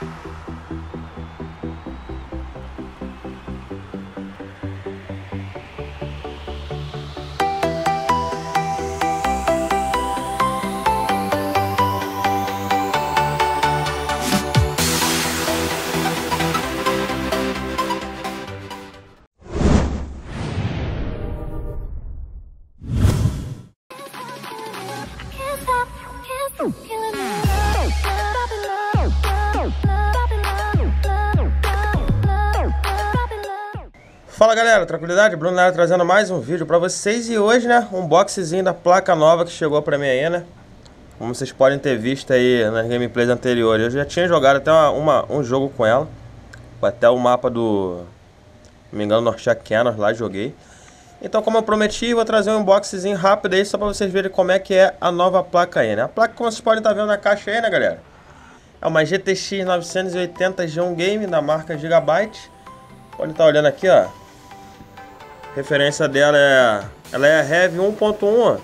Thank you. Fala galera, tranquilidade? Bruno Nara trazendo mais um vídeo pra vocês e hoje, né, um boxzinho da placa nova que chegou pra mim aí, né? Como vocês podem ter visto aí nas gameplays anteriores, eu já tinha jogado até uma, uma um jogo com ela, até o mapa do, não me engano, Norte Canos lá joguei. Então, como eu prometi, vou trazer um unboxing rápido aí só pra vocês verem como é que é a nova placa aí, né? A placa, como vocês podem estar tá vendo na caixa aí, né, galera? É uma GTX 980 G1 Game da marca Gigabyte. Pode estar tá olhando aqui, ó. A referência dela é... Ela é Heavy 1.1, Vocês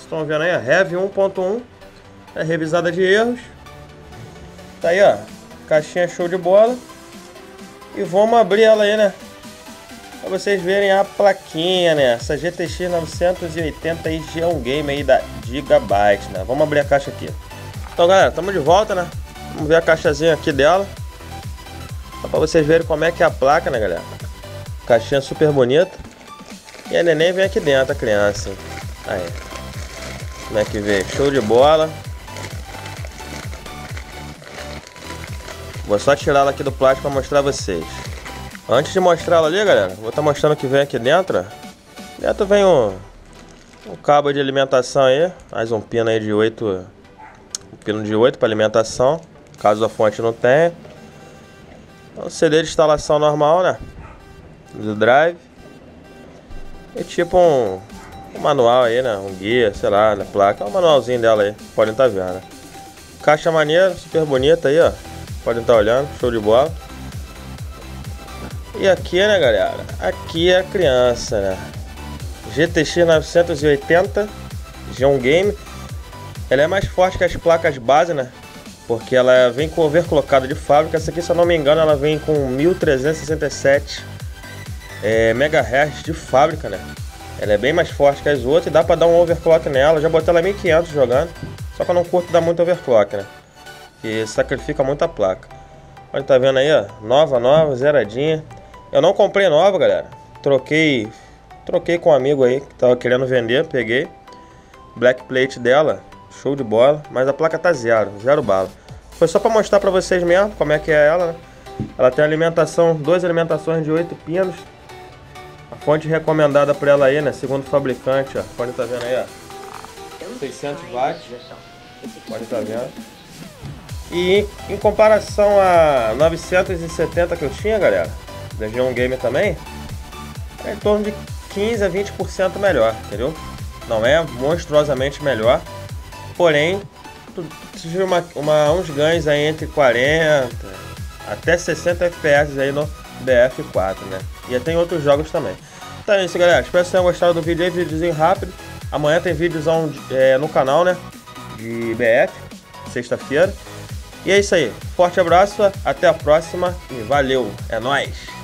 estão vendo aí? Heavy 1.1. É revisada de erros. Tá aí, ó. Caixinha show de bola. E vamos abrir ela aí, né? Pra vocês verem a plaquinha, né? Essa GTX 980 aí é um game aí da Gigabyte, né? Vamos abrir a caixa aqui. Então, galera, estamos de volta, né? Vamos ver a caixazinha aqui dela. Só pra vocês verem como é que é a placa, né, galera? Caixinha super bonita. E a neném vem aqui dentro, a criança. Aí. Como é que vem? Show de bola. Vou só tirar ela aqui do plástico para mostrar vocês. Antes de mostrar ela ali, galera, vou estar tá mostrando o que vem aqui dentro. Dentro vem um, um cabo de alimentação aí, mais um pino aí de 8, um pino de 8 para alimentação, caso a fonte não tenha. Um então, CD de instalação normal, né? Do drive. E tipo um, um manual aí, né? Um guia, sei lá, na placa. É um manualzinho dela aí, podem estar tá vendo. Né? Caixa maneira, super bonita aí, ó. Podem estar tá olhando, show de bola. E aqui, né, galera? Aqui é a criança, né? GTX 980 G1 Game. Ela é mais forte que as placas base, né? Porque ela vem com overclockada de fábrica. Essa aqui, se eu não me engano, ela vem com 1367 é, MHz de fábrica, né? Ela é bem mais forte que as outras e dá pra dar um overclock nela. Já botei ela 1500 jogando. Só que eu não curto dar muito overclock, né? Que sacrifica muito a placa. Olha, tá vendo aí, ó? Nova, nova, zeradinha. Eu não comprei nova, galera. Troquei, troquei com um amigo aí que tava querendo vender, peguei. Black plate dela, show de bola, mas a placa tá zero, zero bala. Foi só para mostrar para vocês mesmo como é que é ela, né? Ela tem alimentação, duas alimentações de 8 pinos. Fonte recomendada para ela aí, né? Segundo o fabricante, ó. Pode estar tá vendo aí, ó. 600 watts. Pode estar tá vendo. E em comparação a 970 que eu tinha, galera, da G1 Game também, é em torno de 15 a 20% melhor, entendeu? Não é monstruosamente melhor, porém, tive uma, uma, uns ganhos aí entre 40 até 60 FPS aí no BF4, né? E tem outros jogos também. Então é isso, galera. Espero que vocês tenham gostado do vídeo aí, videozinho rápido. Amanhã tem vídeos é, no canal, né? De BF, sexta-feira. E é isso aí. Forte abraço, até a próxima e valeu. É nóis!